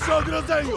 Przy ogrodzeniu!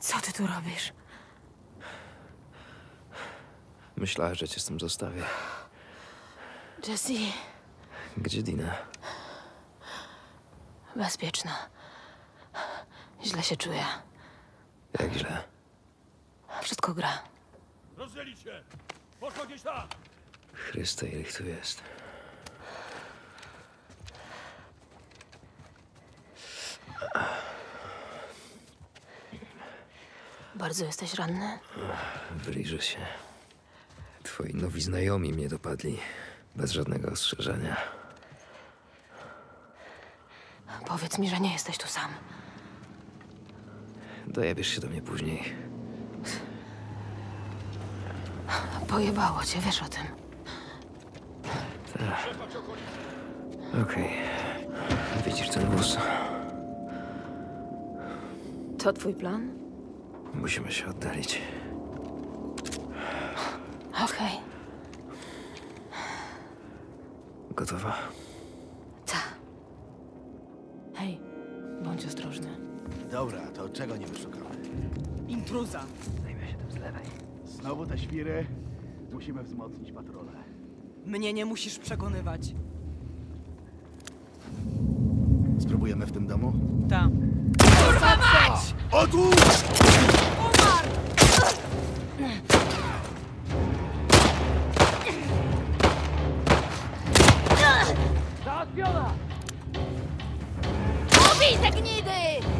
Co ty tu robisz? Myślałem, że cię z tym zostawię. Jesse, Gdzie Dina? bezpieczna. Źle się czuję. Jak źle? Wszystko gra. Rozdzielić się! Poszło gdzieś tam! Chryste, ile ich tu jest? Bardzo jesteś ranny? Wyliżę się. Twoi nowi znajomi mnie dopadli. Bez żadnego ostrzeżenia. Powiedz mi, że nie jesteś tu sam. Dojebiesz się do mnie później. Pojebało cię, wiesz o tym. Okej. Widzisz ten wóz? To twój plan? Musimy się oddalić. Okej. Gotowa? Ta. Hej, bądź ostrożny. Dobra, to czego nie wyszukamy? Intruza. Zajmę się tym z lewej. Znowu te świry? Musimy wzmocnić patrolę. Mnie nie musisz przekonywać. Spróbujemy w tym domu? Ta. Otóż! Ubij te gnidy!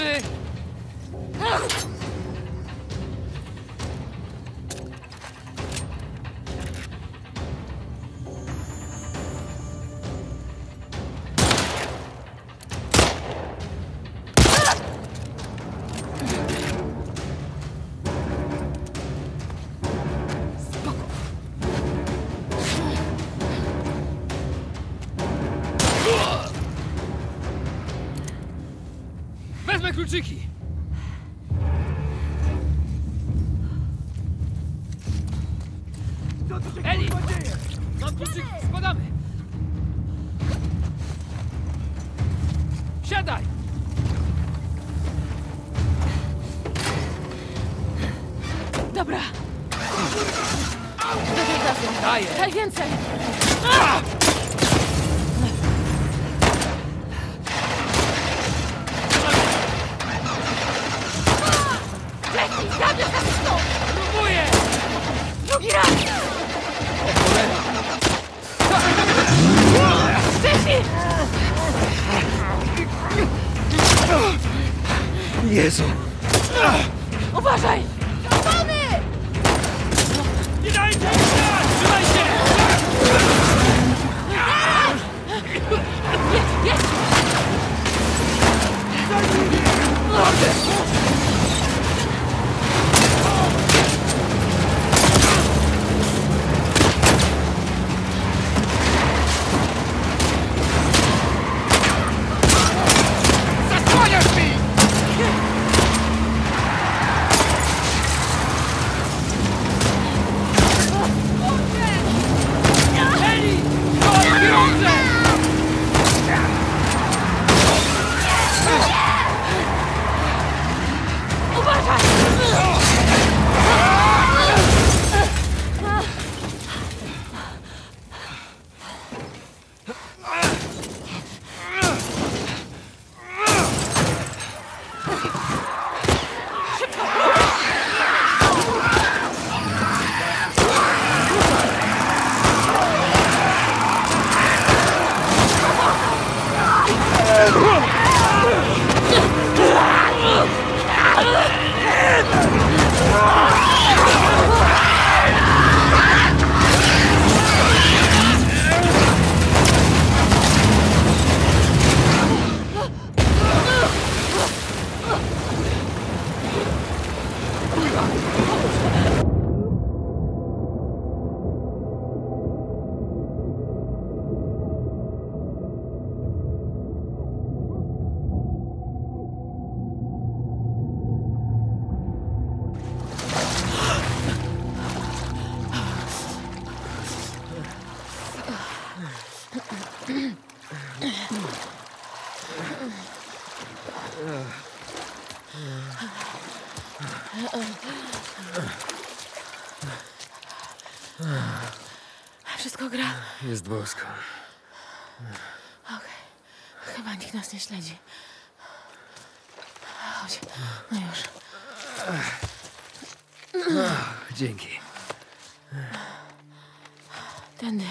ぜ Wezmę kluczyki! Eli! Mam kluczyki, spadamy! Siadaj! Dobra, Daję! daj więcej! Jesse, Jezu! Uważaj! Jest bosko. Okej. Chyba nikt nas nie śledzi. Chodź. No już. Dzięki. Tędy.